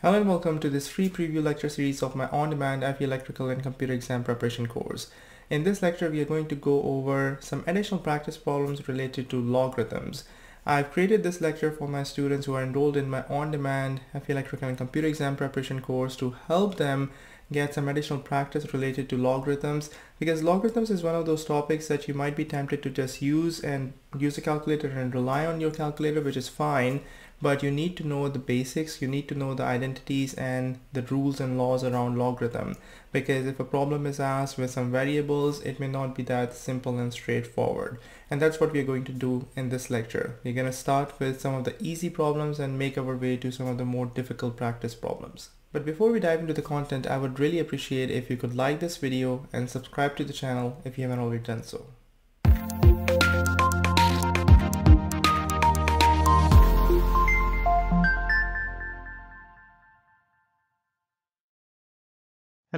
Hello and welcome to this free preview lecture series of my on-demand FE Electrical and Computer Exam Preparation course. In this lecture, we are going to go over some additional practice problems related to logarithms. I've created this lecture for my students who are enrolled in my on-demand FE Electrical and Computer Exam Preparation course to help them get some additional practice related to logarithms because logarithms is one of those topics that you might be tempted to just use and use a calculator and rely on your calculator which is fine but you need to know the basics you need to know the identities and the rules and laws around logarithm. Because if a problem is asked with some variables it may not be that simple and straightforward. And that's what we're going to do in this lecture. We're going to start with some of the easy problems and make our way to some of the more difficult practice problems. But before we dive into the content, I would really appreciate if you could like this video and subscribe to the channel if you haven't already done so.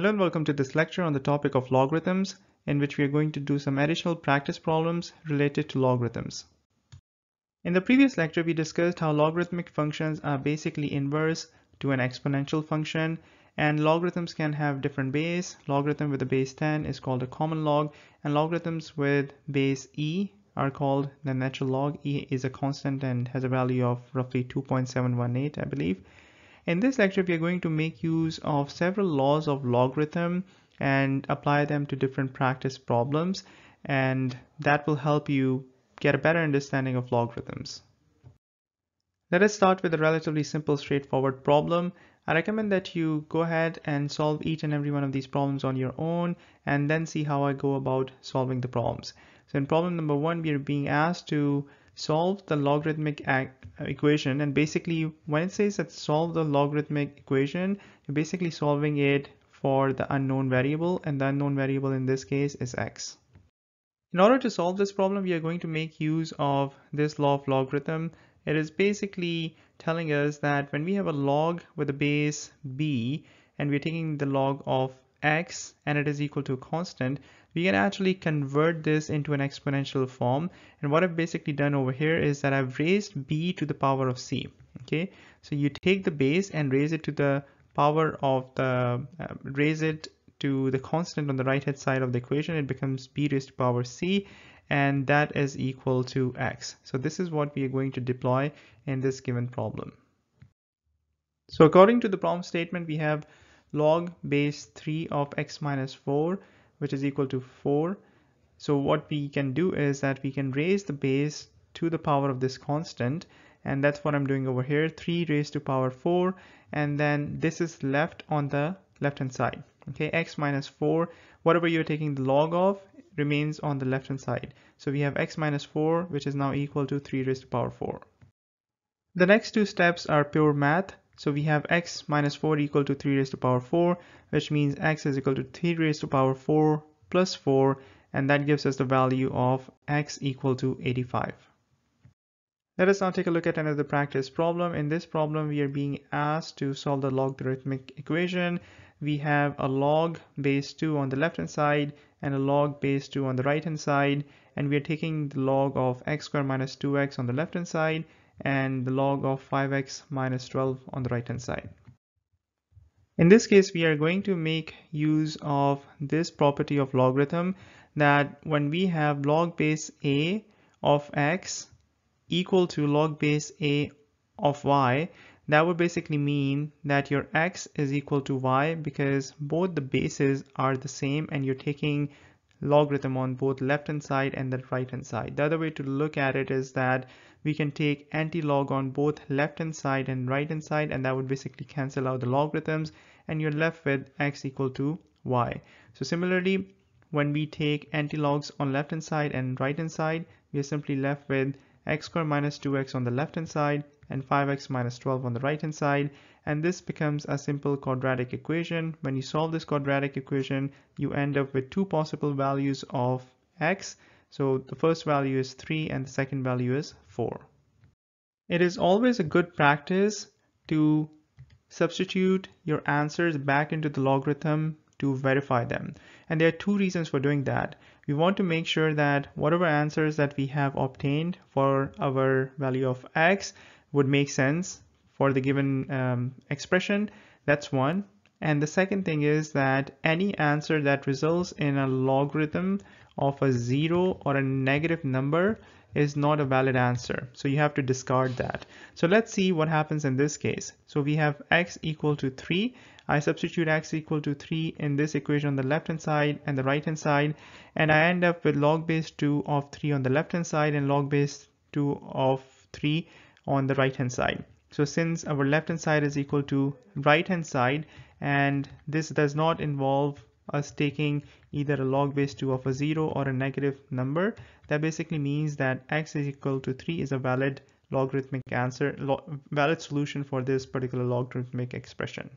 Hello and welcome to this lecture on the topic of logarithms in which we are going to do some additional practice problems related to logarithms. In the previous lecture, we discussed how logarithmic functions are basically inverse to an exponential function and logarithms can have different base. Logarithm with a base 10 is called a common log and logarithms with base e are called the natural log. e is a constant and has a value of roughly 2.718 I believe. In this lecture we are going to make use of several laws of logarithm and apply them to different practice problems and that will help you get a better understanding of logarithms. Let us start with a relatively simple straightforward problem. I recommend that you go ahead and solve each and every one of these problems on your own and then see how I go about solving the problems. So in problem number one, we are being asked to solve the logarithmic equation and basically when it says that solve the logarithmic equation, you're basically solving it for the unknown variable and the unknown variable in this case is x. In order to solve this problem, we are going to make use of this law of logarithm it is basically telling us that when we have a log with a base b and we're taking the log of x and it is equal to a constant, we can actually convert this into an exponential form. And what I've basically done over here is that I've raised b to the power of c. Okay, so you take the base and raise it to the power of the, uh, raise it to the constant on the right hand side of the equation, it becomes b raised to power c and that is equal to x. So this is what we are going to deploy in this given problem. So according to the problem statement, we have log base 3 of x minus 4, which is equal to 4. So what we can do is that we can raise the base to the power of this constant, and that's what I'm doing over here, 3 raised to power 4, and then this is left on the left hand side. Okay, x minus 4, whatever you're taking the log of, remains on the left hand side. So we have x minus 4 which is now equal to 3 raised to power 4. The next two steps are pure math. So we have x minus 4 equal to 3 raised to power 4 which means x is equal to 3 raised to power 4 plus 4 and that gives us the value of x equal to 85. Let us now take a look at another practice problem. In this problem, we are being asked to solve the logarithmic equation. We have a log base 2 on the left hand side and a log base 2 on the right hand side and we are taking the log of x squared minus 2x on the left hand side and the log of 5x minus 12 on the right hand side. In this case we are going to make use of this property of logarithm that when we have log base a of x equal to log base a of y that would basically mean that your x is equal to y because both the bases are the same and you're taking logarithm on both left hand side and the right hand side. The other way to look at it is that we can take anti-log on both left hand side and right hand side and that would basically cancel out the logarithms and you're left with x equal to y. So similarly when we take anti-logs on left hand side and right hand side we are simply left with x squared minus 2x on the left hand side and 5x minus 12 on the right hand side and this becomes a simple quadratic equation. When you solve this quadratic equation you end up with two possible values of x. So the first value is 3 and the second value is 4. It is always a good practice to substitute your answers back into the logarithm to verify them. And there are two reasons for doing that. We want to make sure that whatever answers that we have obtained for our value of x would make sense for the given um, expression. That's one. And the second thing is that any answer that results in a logarithm of a zero or a negative number is not a valid answer. So you have to discard that. So let's see what happens in this case. So we have x equal to 3. I substitute x equal to 3 in this equation on the left hand side and the right hand side and I end up with log base 2 of 3 on the left hand side and log base 2 of 3 on the right hand side. So since our left hand side is equal to right hand side and this does not involve us taking either a log base 2 of a 0 or a negative number, that basically means that x is equal to 3 is a valid logarithmic answer, valid solution for this particular logarithmic expression.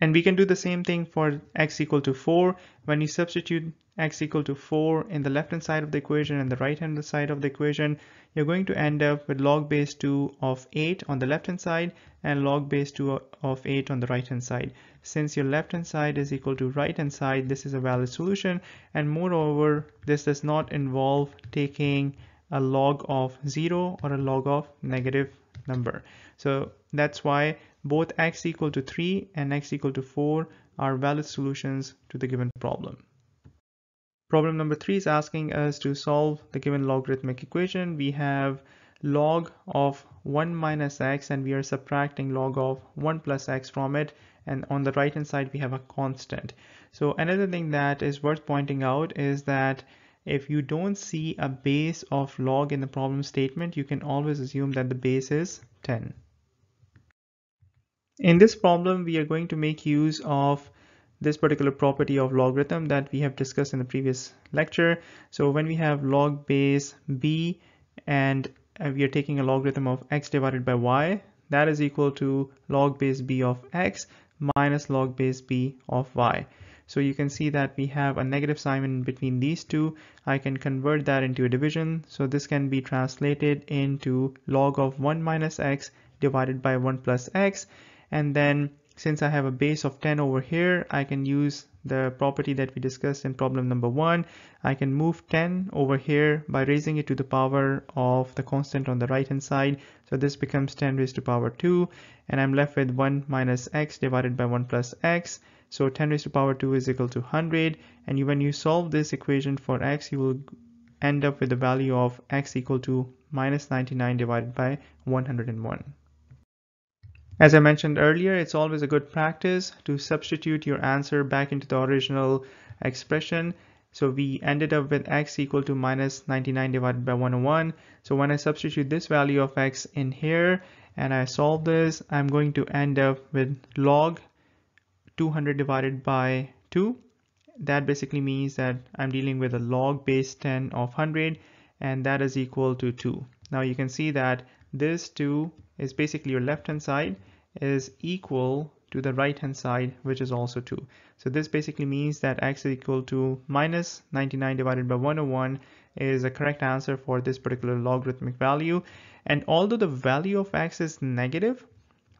And we can do the same thing for x equal to 4. When you substitute x equal to 4 in the left hand side of the equation and the right hand side of the equation, you're going to end up with log base 2 of 8 on the left hand side and log base 2 of 8 on the right hand side. Since your left hand side is equal to right hand side, this is a valid solution. And moreover, this does not involve taking a log of 0 or a log of negative number. So that's why both x equal to 3 and x equal to 4 are valid solutions to the given problem. Problem number 3 is asking us to solve the given logarithmic equation. We have log of 1 minus x and we are subtracting log of 1 plus x from it and on the right hand side we have a constant. So another thing that is worth pointing out is that if you don't see a base of log in the problem statement you can always assume that the base is 10. In this problem, we are going to make use of this particular property of logarithm that we have discussed in the previous lecture. So when we have log base b and uh, we are taking a logarithm of x divided by y, that is equal to log base b of x minus log base b of y. So you can see that we have a negative sign in between these two. I can convert that into a division. So this can be translated into log of 1 minus x divided by 1 plus x and then since I have a base of 10 over here I can use the property that we discussed in problem number one. I can move 10 over here by raising it to the power of the constant on the right hand side. So this becomes 10 raised to power 2 and I'm left with 1 minus x divided by 1 plus x. So 10 raised to power 2 is equal to 100 and when you solve this equation for x you will end up with the value of x equal to minus 99 divided by 101 as I mentioned earlier, it's always a good practice to substitute your answer back into the original expression. So we ended up with x equal to minus 99 divided by 101. So when I substitute this value of x in here and I solve this, I'm going to end up with log 200 divided by 2. That basically means that I'm dealing with a log base 10 of 100 and that is equal to 2. Now you can see that this 2 is basically your left hand side is equal to the right hand side which is also 2 so this basically means that x is equal to minus 99 divided by 101 is a correct answer for this particular logarithmic value. And although the value of x is negative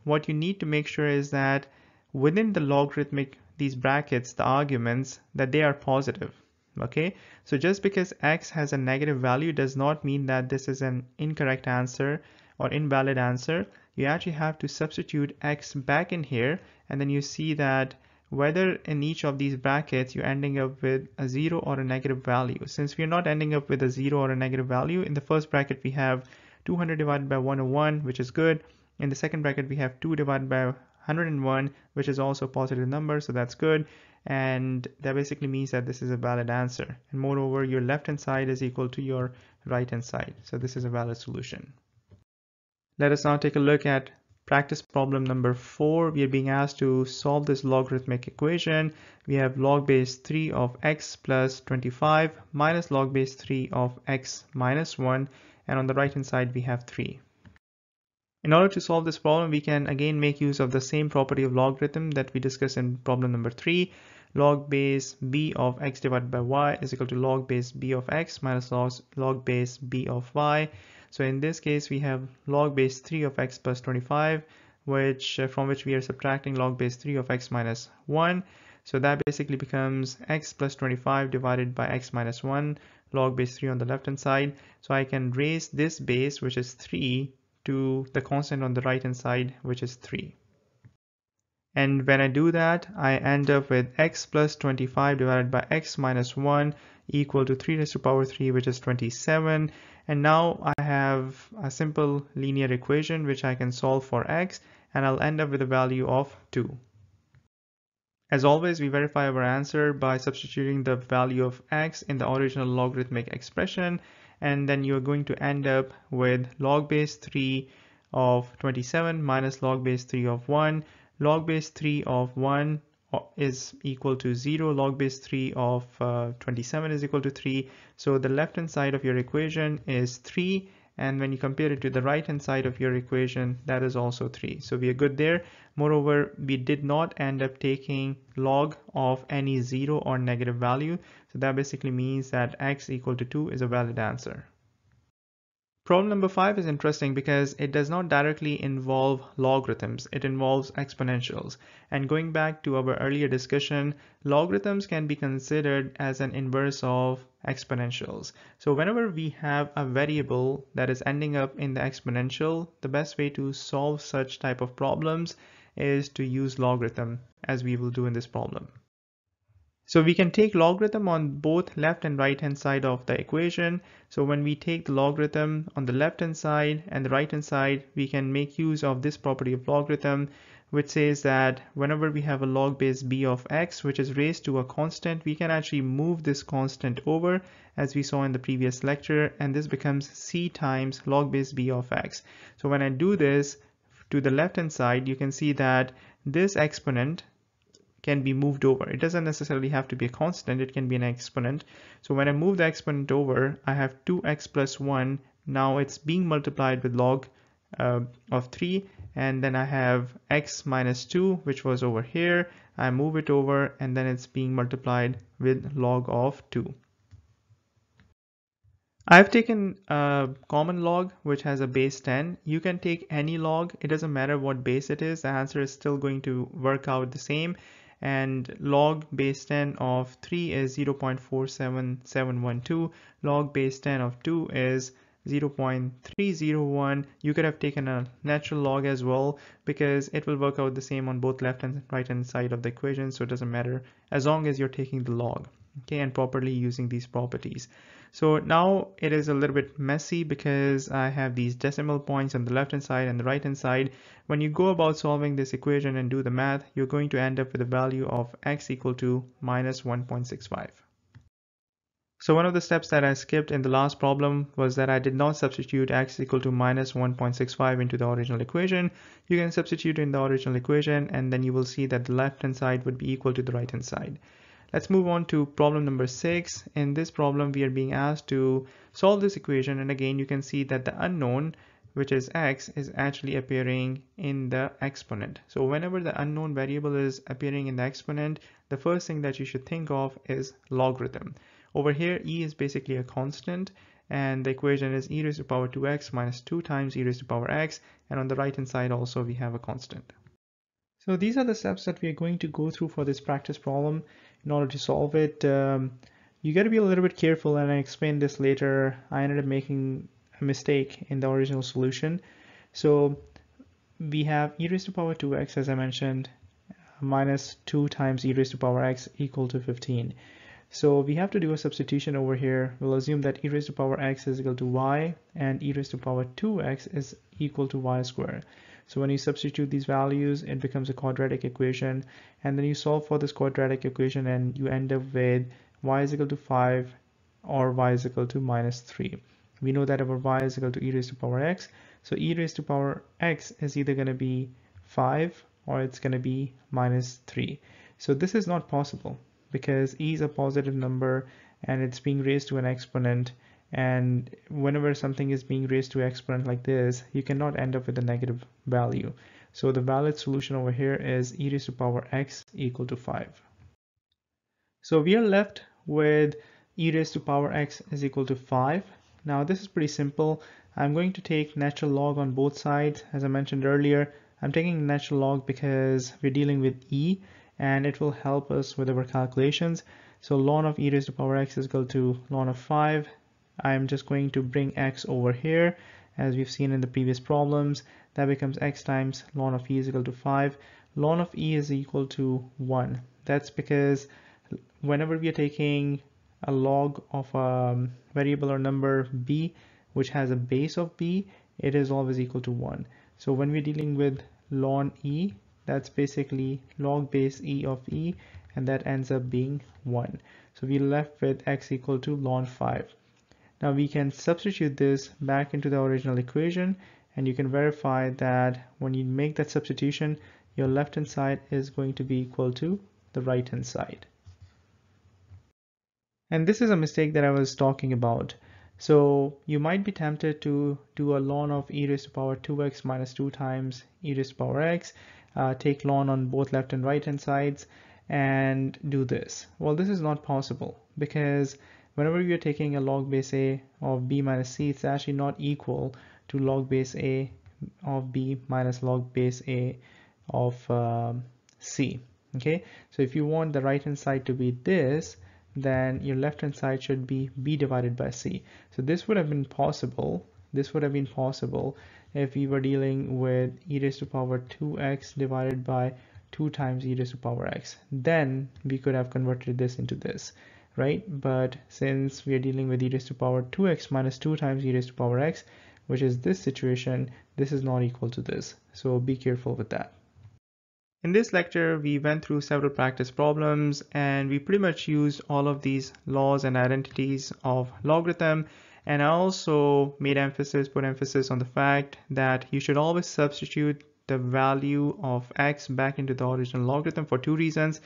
what you need to make sure is that within the logarithmic these brackets the arguments that they are positive okay? So just because x has a negative value does not mean that this is an incorrect answer or invalid answer you actually have to substitute x back in here and then you see that whether in each of these brackets you're ending up with a zero or a negative value. Since we're not ending up with a zero or a negative value, in the first bracket we have 200 divided by 101, which is good. In the second bracket we have 2 divided by 101, which is also a positive number, so that's good. And that basically means that this is a valid answer. And moreover, your left hand side is equal to your right hand side. So this is a valid solution. Let us now take a look at practice problem number four. We are being asked to solve this logarithmic equation. We have log base 3 of x plus 25 minus log base 3 of x minus 1 and on the right hand side we have 3. In order to solve this problem we can again make use of the same property of logarithm that we discussed in problem number 3 log base b of x divided by y is equal to log base b of x minus log, log base b of y so in this case, we have log base 3 of x plus 25, which uh, from which we are subtracting log base 3 of x minus 1. So that basically becomes x plus 25 divided by x minus 1 log base 3 on the left hand side. So I can raise this base, which is 3, to the constant on the right hand side, which is 3. And when I do that, I end up with x plus 25 divided by x minus 1 equal to 3 raised to the power 3, which is 27. And now I have a simple linear equation which I can solve for x, and I'll end up with a value of 2. As always, we verify our answer by substituting the value of x in the original logarithmic expression, and then you're going to end up with log base 3 of 27 minus log base 3 of 1. Log base 3 of 1 is equal to 0 log base 3 of uh, 27 is equal to 3 so the left hand side of your equation is 3 and when you compare it to the right hand side of your equation that is also 3 so we are good there. Moreover we did not end up taking log of any 0 or negative value. So that basically means that x equal to 2 is a valid answer Problem number five is interesting because it does not directly involve logarithms, it involves exponentials. And going back to our earlier discussion, logarithms can be considered as an inverse of exponentials. So whenever we have a variable that is ending up in the exponential, the best way to solve such type of problems is to use logarithm as we will do in this problem. So we can take logarithm on both left and right hand side of the equation. So when we take the logarithm on the left hand side and the right hand side, we can make use of this property of logarithm, which says that whenever we have a log base b of x, which is raised to a constant, we can actually move this constant over as we saw in the previous lecture, and this becomes c times log base b of x. So when I do this to the left hand side, you can see that this exponent can be moved over. It doesn't necessarily have to be a constant, it can be an exponent. So when I move the exponent over, I have 2x plus 1. Now it's being multiplied with log uh, of 3 and then I have x minus 2 which was over here. I move it over and then it's being multiplied with log of 2. I've taken a common log which has a base 10. You can take any log. It doesn't matter what base it is. The answer is still going to work out the same and log base 10 of 3 is 0.47712 log base 10 of 2 is 0.301 you could have taken a natural log as well because it will work out the same on both left and right hand side of the equation so it doesn't matter as long as you're taking the log okay and properly using these properties so now it is a little bit messy because I have these decimal points on the left hand side and the right hand side. When you go about solving this equation and do the math, you're going to end up with a value of x equal to minus 1.65. So one of the steps that I skipped in the last problem was that I did not substitute x equal to minus 1.65 into the original equation. You can substitute in the original equation and then you will see that the left hand side would be equal to the right hand side. Let's move on to problem number six. In this problem, we are being asked to solve this equation. And again, you can see that the unknown, which is x, is actually appearing in the exponent. So whenever the unknown variable is appearing in the exponent, the first thing that you should think of is logarithm. Over here, e is basically a constant and the equation is e raised to the power 2x minus 2 times e raised to the power x and on the right hand side also we have a constant. So these are the steps that we are going to go through for this practice problem in order to solve it. Um, you got to be a little bit careful and I explained this later. I ended up making a mistake in the original solution. So we have e raised to power 2x as I mentioned minus 2 times e raised to power x equal to 15. So we have to do a substitution over here. We'll assume that e raised to power x is equal to y and e raised to power 2x is equal to y squared. So when you substitute these values, it becomes a quadratic equation. And then you solve for this quadratic equation and you end up with y is equal to 5 or y is equal to minus 3. We know that our y is equal to e raised to power x. So e raised to power x is either going to be 5 or it's going to be minus 3. So this is not possible because e is a positive number and it's being raised to an exponent and whenever something is being raised to exponent like this you cannot end up with a negative value. So the valid solution over here is e raised to power x equal to 5 so we are left with e raised to power x is equal to 5 now this is pretty simple. I'm going to take natural log on both sides. As I mentioned earlier I'm taking natural log because we're dealing with e and it will help us with our calculations. So ln of e raised to power x is equal to ln of 5 I'm just going to bring x over here as we've seen in the previous problems. That becomes x times ln of e is equal to 5 ln of e is equal to 1 that's because whenever we are taking a log of a variable or number b which has a base of b it is always equal to 1 so when we're dealing with ln e that's basically log base e of e and that ends up being 1 so we're left with x equal to ln 5 now we can substitute this back into the original equation and you can verify that when you make that substitution your left hand side is going to be equal to the right hand side and this is a mistake that I was talking about. So you might be tempted to do a ln of e raised to the power 2x minus 2 times e raised to the power x, uh, take ln on both left and right hand sides and do this. Well, this is not possible because whenever you're taking a log base a of b minus c, it's actually not equal to log base a of b minus log base a of um, c. Okay, so if you want the right hand side to be this, then your left hand side should be b divided by c. So this would have been possible. This would have been possible if we were dealing with e raised to the power 2x divided by 2 times e raised to the power x. Then we could have converted this into this, right? But since we are dealing with e raised to the power 2x minus 2 times e raised to the power x, which is this situation, this is not equal to this. So be careful with that. In this lecture, we went through several practice problems and we pretty much used all of these laws and identities of logarithm. And I also made emphasis, put emphasis on the fact that you should always substitute the value of x back into the original logarithm for two reasons.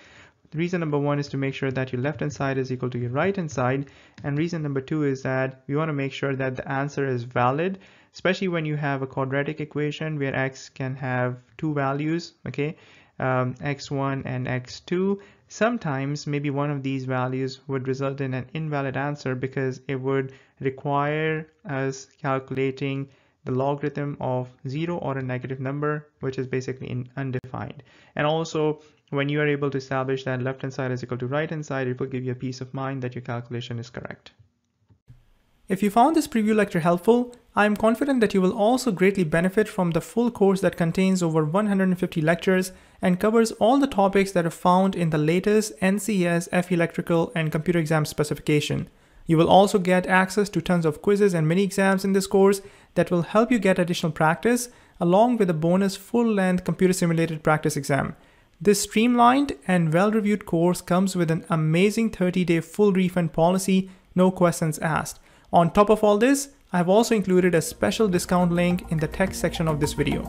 Reason number one is to make sure that your left hand side is equal to your right hand side. And reason number two is that we want to make sure that the answer is valid, especially when you have a quadratic equation where x can have two values, okay? um, x1 and x2 sometimes maybe one of these values would result in an invalid answer because it would require us calculating the logarithm of zero or a negative number which is basically undefined and also when you are able to establish that left hand side is equal to right hand side it will give you a peace of mind that your calculation is correct if you found this preview lecture helpful, I am confident that you will also greatly benefit from the full course that contains over 150 lectures and covers all the topics that are found in the latest NCEES FE Electrical and Computer Exam specification. You will also get access to tons of quizzes and mini exams in this course that will help you get additional practice, along with a bonus full-length computer simulated practice exam. This streamlined and well-reviewed course comes with an amazing 30-day full refund policy, no questions asked. On top of all this, I've also included a special discount link in the text section of this video.